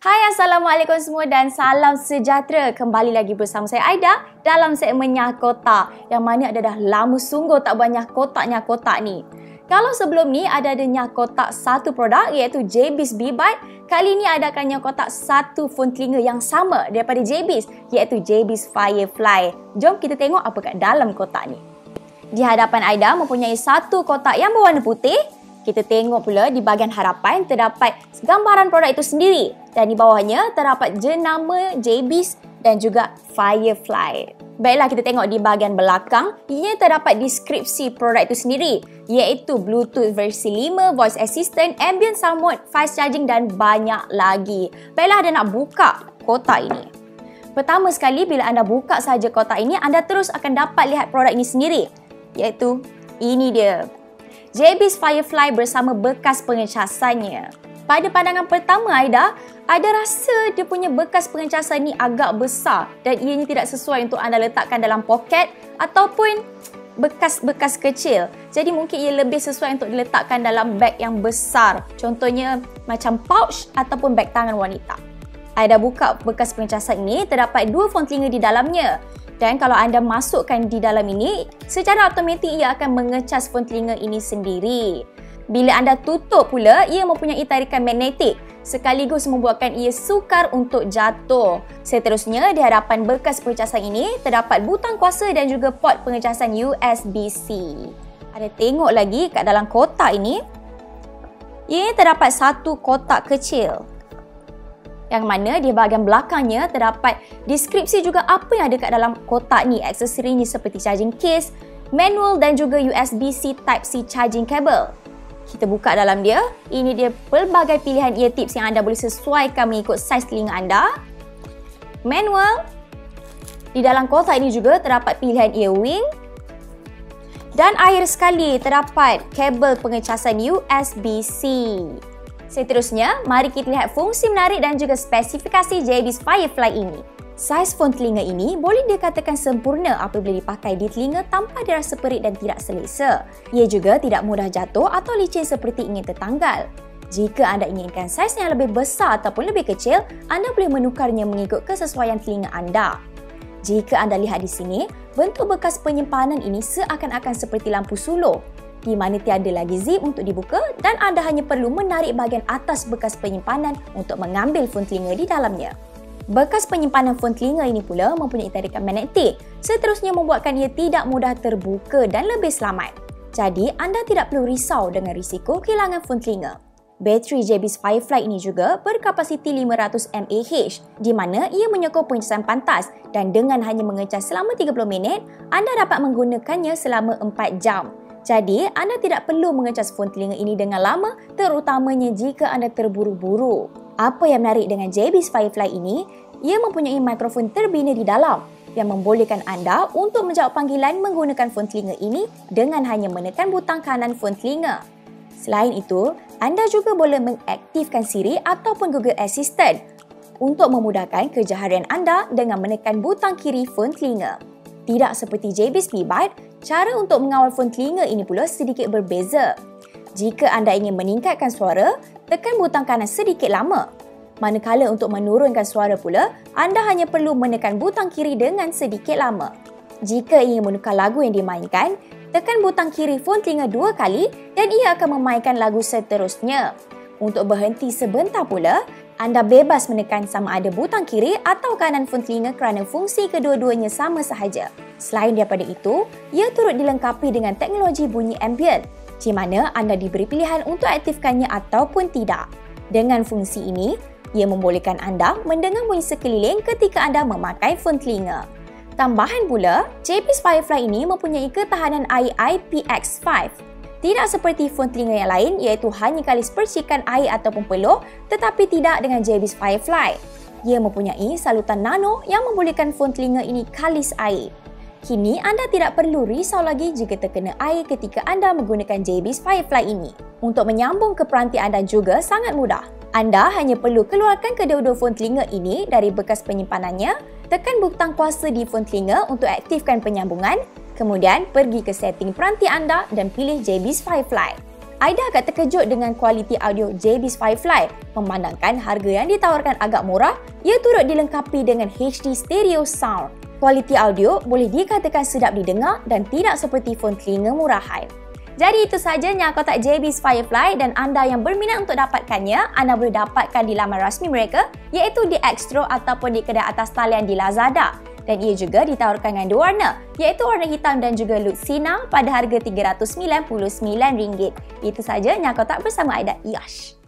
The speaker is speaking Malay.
Hai Assalamualaikum semua dan salam sejahtera. Kembali lagi bersama saya Aida dalam segmen Nyah Kotak. Yang mana ada dah lama sungguh tak banyak kotak-nyah kotak ni. Kalau sebelum ni ada ada Nyah Kotak satu produk iaitu JBIS B-Bite. Kali ni adakan Nyah Kotak satu phone telinga yang sama daripada JBIS iaitu JBIS Firefly. Jom kita tengok apa kat dalam kotak ni. Di hadapan Aida mempunyai satu kotak yang berwarna putih kita tengok pula di bahagian harapan terdapat gambaran produk itu sendiri dan di bawahnya terdapat jenama JBIS dan juga Firefly. Baiklah kita tengok di bahagian belakang, ia terdapat deskripsi produk itu sendiri iaitu Bluetooth versi 5, voice assistant, ambient sound mode, fast charging dan banyak lagi. Baiklah ada nak buka kotak ini. Pertama sekali bila anda buka saja kotak ini, anda terus akan dapat lihat produk ini sendiri iaitu ini dia JB's Firefly bersama bekas pengecasannya. Pada pandangan pertama Aida, ada rasa dia punya bekas pengecasan ni agak besar dan ianya tidak sesuai untuk anda letakkan dalam poket ataupun bekas-bekas kecil. Jadi mungkin ia lebih sesuai untuk diletakkan dalam beg yang besar. Contohnya macam pouch ataupun beg tangan wanita. Aida buka bekas pengecasan ini, terdapat dua font telinga di dalamnya. Dan kalau anda masukkan di dalam ini, secara automatik ia akan mengecas phone telinga ini sendiri. Bila anda tutup pula, ia mempunyai tarikan magnetik sekaligus membuatkan ia sukar untuk jatuh. Seterusnya, di hadapan bekas pengecasan ini, terdapat butang kuasa dan juga port pengecasan USB-C. Ada tengok lagi kat dalam kotak ini, ia terdapat satu kotak kecil yang mana di bahagian belakangnya terdapat deskripsi juga apa yang ada kat dalam kotak ni aksesorinya seperti charging case, manual dan juga USB-C Type-C charging cable. Kita buka dalam dia. Ini dia pelbagai pilihan ear tips yang anda boleh sesuaikan mengikut saiz telinga anda. Manual. Di dalam kotak ini juga terdapat pilihan ear wing. Dan akhir sekali terdapat kabel pengecasan USB-C. Seterusnya, mari kita lihat fungsi menarik dan juga spesifikasi JB's Firefly ini. Saiz font telinga ini boleh dikatakan sempurna apabila dipakai di telinga tanpa dirasa perit dan tidak selesa. Ia juga tidak mudah jatuh atau licin seperti ingin tertanggal. Jika anda inginkan saiz yang lebih besar ataupun lebih kecil, anda boleh menukarnya mengikut kesesuaian telinga anda. Jika anda lihat di sini, bentuk bekas penyimpanan ini seakan-akan seperti lampu suluh di mana tiada lagi zip untuk dibuka dan anda hanya perlu menarik bahagian atas bekas penyimpanan untuk mengambil phone telinga di dalamnya. Bekas penyimpanan phone telinga ini pula mempunyai tarikan magnetik, seterusnya membuatkan ia tidak mudah terbuka dan lebih selamat. Jadi, anda tidak perlu risau dengan risiko kehilangan phone telinga. Bateri JB's Firefly ini juga berkapasiti 500 mAh di mana ia menyokong pengecasan pantas dan dengan hanya mengecas selama 30 minit, anda dapat menggunakannya selama 4 jam. Jadi, anda tidak perlu mengecas phone telinga ini dengan lama terutamanya jika anda terburu-buru. Apa yang menarik dengan JB's Firefly ini, ia mempunyai mikrofon terbina di dalam yang membolehkan anda untuk menjawab panggilan menggunakan phone telinga ini dengan hanya menekan butang kanan phone telinga. Selain itu, anda juga boleh mengaktifkan Siri ataupun Google Assistant untuk memudahkan kerja harian anda dengan menekan butang kiri phone telinga. Tidak seperti JB's P-Byte, Cara untuk mengawal phone telinga ini pula sedikit berbeza. Jika anda ingin meningkatkan suara, tekan butang kanan sedikit lama. Manakala untuk menurunkan suara pula, anda hanya perlu menekan butang kiri dengan sedikit lama. Jika ingin menukar lagu yang dimainkan, tekan butang kiri phone telinga dua kali dan ia akan memainkan lagu seterusnya. Untuk berhenti sebentar pula, anda bebas menekan sama ada butang kiri atau kanan phone telinga kerana fungsi kedua-duanya sama sahaja. Selain daripada itu, ia turut dilengkapi dengan teknologi bunyi ambient di mana anda diberi pilihan untuk aktifkannya ataupun tidak. Dengan fungsi ini, ia membolehkan anda mendengar bunyi sekeliling ketika anda memakai phone telinga. Tambahan pula, JP's Firefly ini mempunyai ketahanan air IPX5 tidak seperti phone telinga yang lain iaitu hanya kali percikan air ataupun peluh tetapi tidak dengan JB's Firefly. Ia mempunyai salutan nano yang membolehkan phone telinga ini kalis air. Kini anda tidak perlu risau lagi jika terkena air ketika anda menggunakan JB's Firefly ini. Untuk menyambung ke peranti anda juga sangat mudah. Anda hanya perlu keluarkan kedua-dua phone telinga ini dari bekas penyimpanannya, tekan butang kuasa di phone telinga untuk aktifkan penyambungan Kemudian, pergi ke setting peranti anda dan pilih JB's Firefly. Aida agak terkejut dengan kualiti audio JBeats Firefly memandangkan harga yang ditawarkan agak murah, ia turut dilengkapi dengan HD stereo sound. Kualiti audio boleh dikatakan sedap didengar dan tidak seperti phone telinga murahan. Jadi itu saja kotak JB's Firefly dan anda yang berminat untuk dapatkannya, anda boleh dapatkan di laman rasmi mereka iaitu di Extro ataupun di kedai atas talian di Lazada. Dan ia juga ditawarkan dengan dua warna iaitu warna hitam dan juga Luxina pada harga RM399. Itu saja kotak bersama Aida Yash.